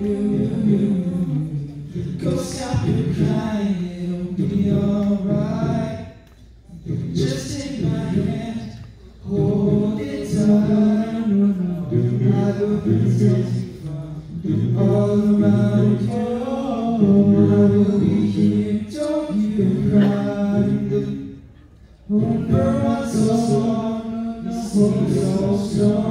Go stop your crying, it'll be alright. Just take my hand, hold it tight. I will be protect you all around you. I will be here, don't you cry. Remember my soul, my soul so strong.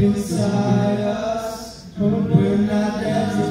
inside us, but we're not dancing.